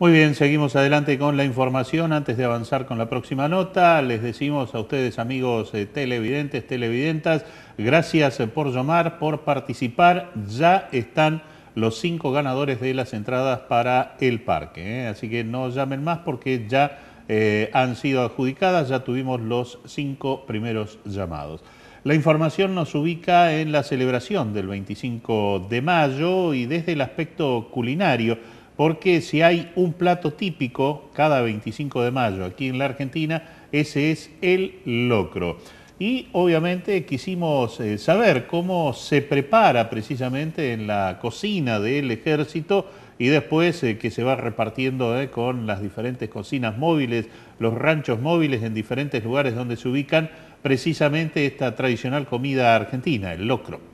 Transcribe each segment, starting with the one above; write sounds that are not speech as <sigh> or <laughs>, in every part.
Muy bien, seguimos adelante con la información. Antes de avanzar con la próxima nota, les decimos a ustedes, amigos eh, televidentes, televidentas, gracias por llamar, por participar. Ya están los cinco ganadores de las entradas para el parque. ¿eh? Así que no llamen más porque ya eh, han sido adjudicadas, ya tuvimos los cinco primeros llamados. La información nos ubica en la celebración del 25 de mayo y desde el aspecto culinario porque si hay un plato típico cada 25 de mayo aquí en la Argentina, ese es el locro. Y obviamente quisimos eh, saber cómo se prepara precisamente en la cocina del ejército y después eh, que se va repartiendo eh, con las diferentes cocinas móviles, los ranchos móviles en diferentes lugares donde se ubican precisamente esta tradicional comida argentina, el locro.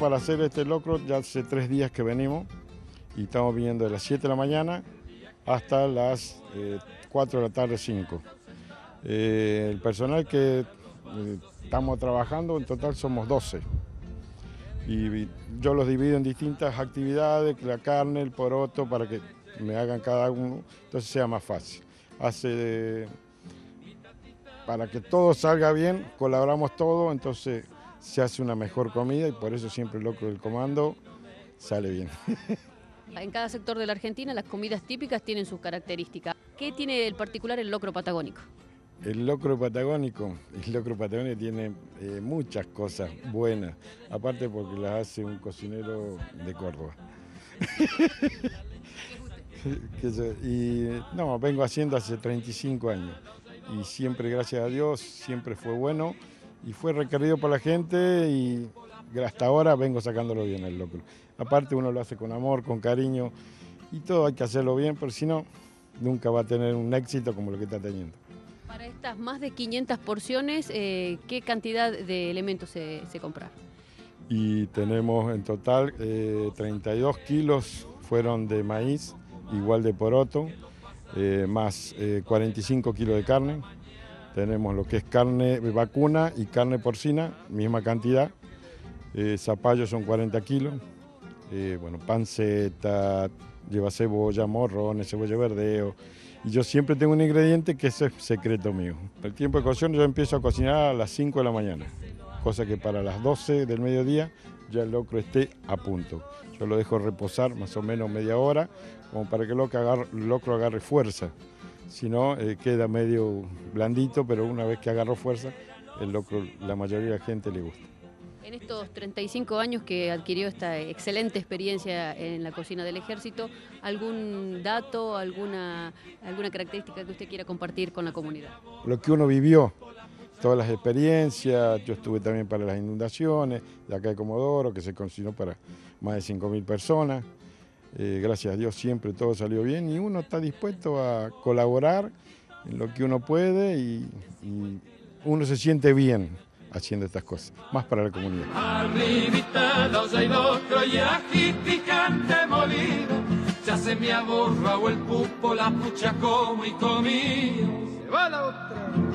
Para hacer este locro ya hace tres días que venimos y estamos viniendo de las 7 de la mañana hasta las 4 eh, de la tarde, 5. Eh, el personal que eh, estamos trabajando en total somos 12 y yo los divido en distintas actividades, la carne, el poroto, para que me hagan cada uno, entonces sea más fácil. Hace, para que todo salga bien, colaboramos todo, entonces se hace una mejor comida y por eso siempre el locro del comando sale bien. En cada sector de la Argentina las comidas típicas tienen sus características. ¿Qué tiene el particular el locro patagónico? El locro patagónico, el locro patagónico tiene eh, muchas cosas buenas, aparte porque las hace un cocinero de Córdoba. <laughs> y no, vengo haciendo hace 35 años y siempre, gracias a Dios, siempre fue bueno y fue requerido por la gente y hasta ahora vengo sacándolo bien el locro. Aparte uno lo hace con amor, con cariño y todo hay que hacerlo bien, porque si no, nunca va a tener un éxito como lo que está teniendo. Para estas más de 500 porciones, eh, ¿qué cantidad de elementos se, se compra? Y tenemos en total 32 eh, kilos fueron de maíz, igual de poroto, eh, más 45 kilos de carne, tenemos lo que es carne vacuna y carne porcina, misma cantidad. Eh, zapallos son 40 kilos. Eh, bueno, panceta, lleva cebolla, morrones, cebolla verdeo. Y yo siempre tengo un ingrediente que es secreto mío. El tiempo de cocción yo empiezo a cocinar a las 5 de la mañana, cosa que para las 12 del mediodía ya el locro esté a punto. Yo lo dejo reposar más o menos media hora, como para que el locro agarre fuerza si no eh, queda medio blandito, pero una vez que agarró fuerza, el locro, la mayoría de la gente le gusta. En estos 35 años que adquirió esta excelente experiencia en la cocina del ejército, ¿algún dato, alguna, alguna característica que usted quiera compartir con la comunidad? Lo que uno vivió, todas las experiencias, yo estuve también para las inundaciones de acá de Comodoro, que se cocinó para más de 5.000 personas. Eh, gracias a Dios siempre todo salió bien y uno está dispuesto a colaborar en lo que uno puede y, uno se siente bien haciendo estas cosas, más para la comunidad. ya se me o el pupo, la pucha como y Se va la otra.